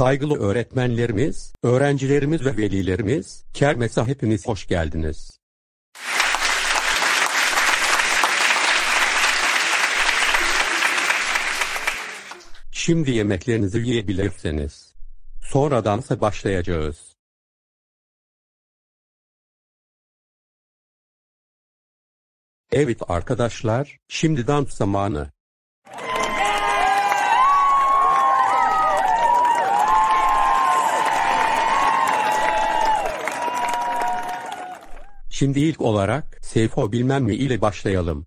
Saygılı öğretmenlerimiz, öğrencilerimiz ve velilerimiz, kermese hepiniz hoş geldiniz. Şimdi yemeklerinizi yiyebilirsiniz. Sonradansa başlayacağız. Evet arkadaşlar, şimdi dans zamanı. Şimdi ilk olarak Seyfo bilmem mi ile başlayalım.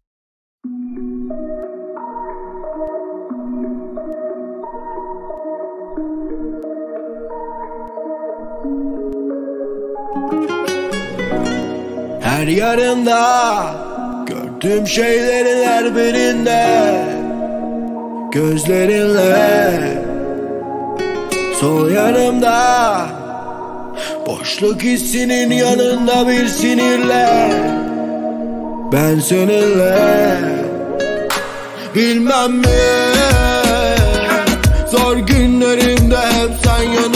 Her yarında gördüğüm şeylerin her birinde Gözlerinle sol yanımda Boşluk hissinin yanında bir sinirle. Ben seninle. Bilmem mi? Zor günlerimde hep sen yanımda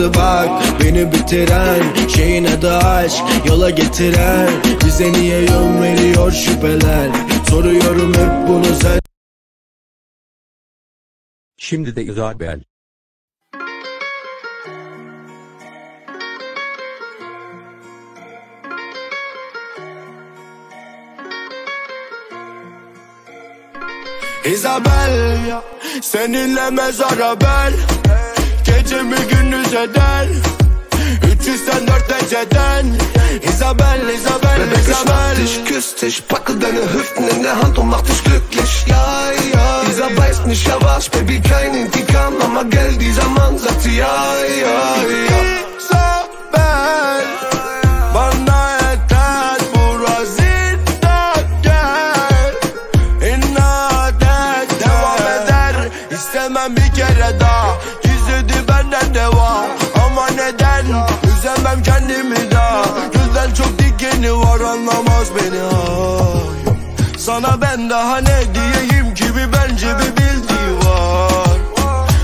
Yaramadı bak beni bitiren Şeyin adı aşk yola getiren Bize niye yön veriyor şüpheler Soruyorum hep bunu sen Şimdi de Isabel. Isabel Seninle mezara bel Gecemi gündüz eder. 304 dereceden. Isabel, Isabel, Bebek, ich mach Isabel. dich, küss dich, packe deine Hüften in der Hand und mach dich glücklich. Ja, ja, dieser beißt nicht, ja was, Baby, kein Intikam, Mama, gell, dieser Mann sagt ja, ja, ja. Beni ay. Sana ben daha ne diyeyim ki bir bence bir bildiği var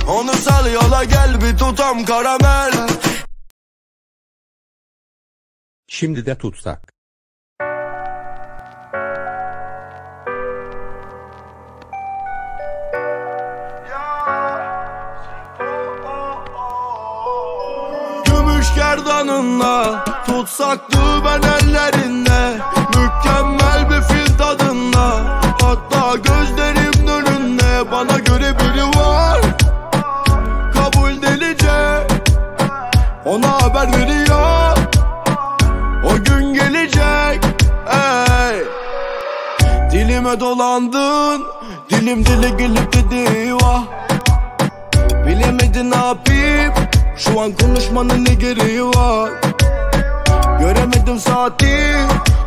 Onu sal yola gel bir tutam karamel Şimdi de tutsak. Gümüş gerdanınla Tutsaktı ben ellerinde Mükemmel bir fil tadında. Hatta gözlerim önünde Bana göre biri var. Kabul delice Ona haber veriyor. O gün gelecek Ey. Dilime dolandın Dilim dile gelip dedi vah. Bilemedin ne yapayım Şu an konuşmanın ne gereği var? Göremedim saati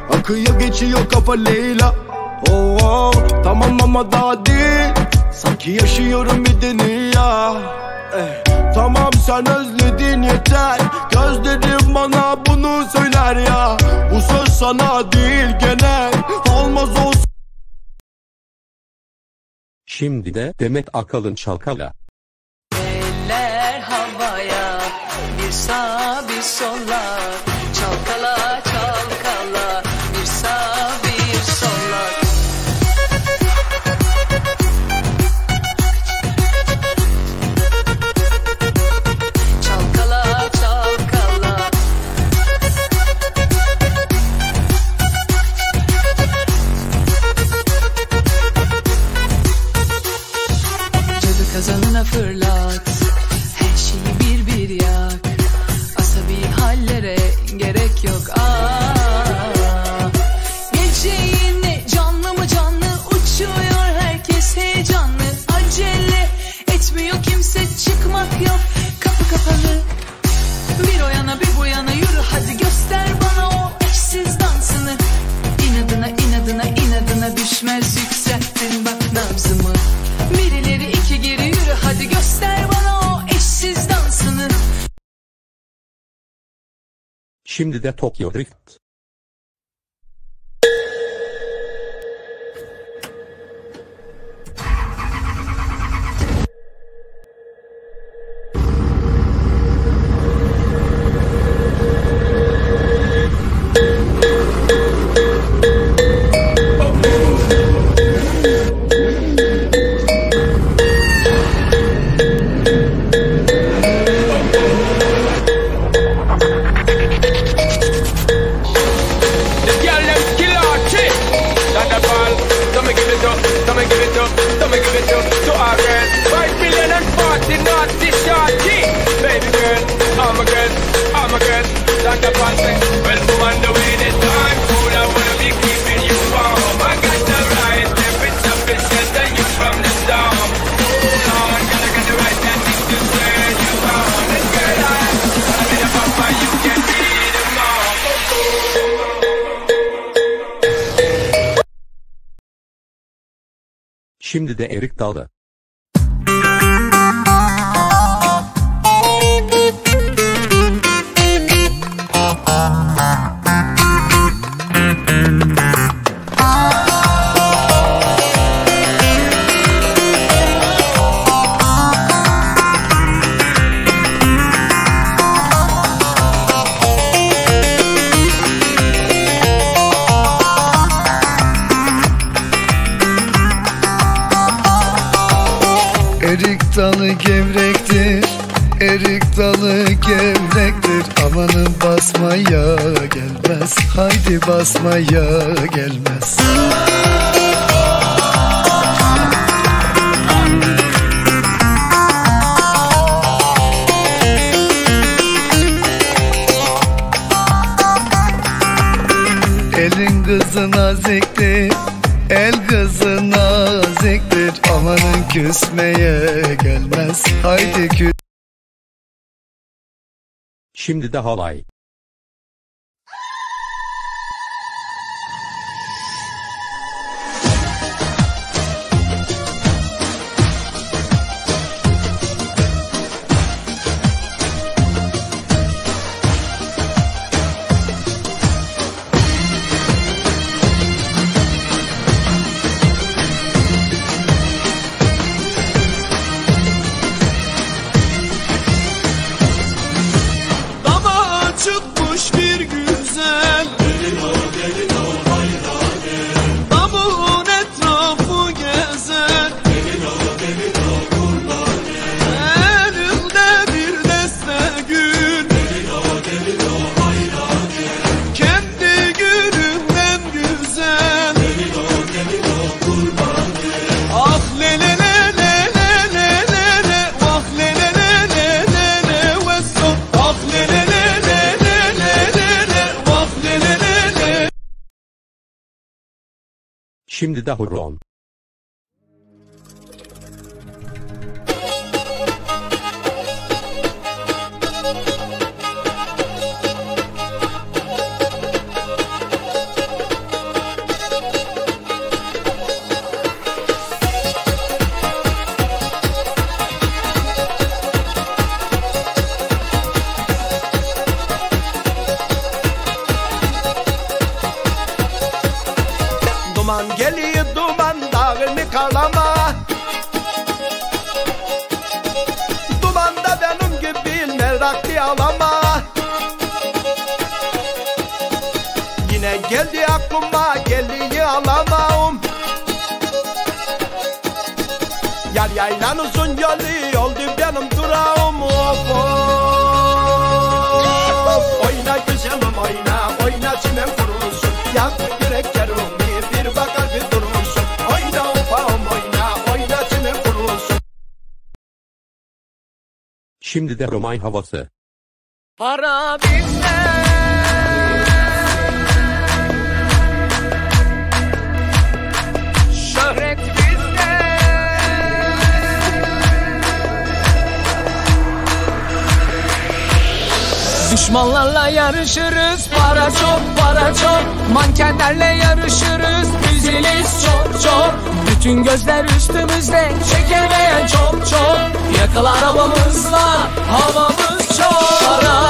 Akıyor geçiyor kafa Leyla. Oh, oh, Tamam ama daha değil. Sanki yaşıyorum bir dünya. Eh, Tamam sen özledin yeter. Gözlerim bana bunu söyler ya. Bu söz sana değil genel Olmaz olsun. Şimdi de Demet Akalın Çalkala. Eller havaya bir sağ bir sola. Çalkala çalkala gerek yok. Aa, Şimdi de Tokyo Drift. Forty naughty shorty. Baby girl, I'm a girl, I'm a girl. Thunderball say, well, woman, the way this time cool, I wanna be keeping you warm. I got the right temperature, bitch, shelter you from the storm. Lord, girl, I got the right tactics to turn you on. And girl, I, I'm in a papa, you can be the mom. Şimdi de Erik Dalı. Gevrektir. Erik dalı gevrektir. Amanın basmaya gelmez. Haydi basmaya gelmez. Elin kızı naziktir küsmeye gelmez Haydi küs Şimdi de halay. Şimdi de horon. Dağını karlama Dumanda benim gibi meraklı alama Yine geldi aklıma geliyor alamam. Yar yaylan uzun yolu oldu benim durağım. Of of. Oyna güzelim oyna oyna çimen kurulsun Yakma yürek Şimdi de roman havası. Para bizde Düşmanlarla yarışırız. Para çok para çok. Mankenlerle yarışırız. Üzülüz çok çok. Bütün gözler üstümüzde. Çekemeyen çok çok. Yakal arabamızla. Havamız çok. Para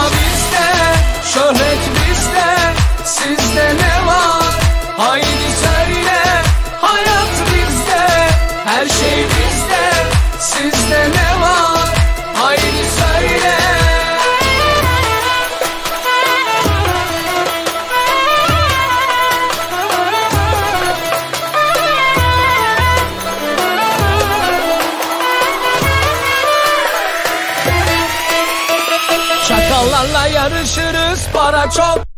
yarışırız. Para çok